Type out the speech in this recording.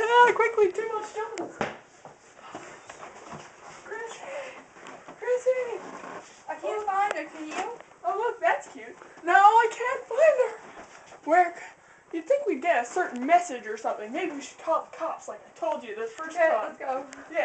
look ah, quickly, too much Chrissy, Chrissy. I can't find her. Can you? Oh look, that's cute. No, I can't find her. Where? You'd think we'd get a certain message or something. Maybe we should call the cops, like I told you the first Okay, time. let's go. Yeah.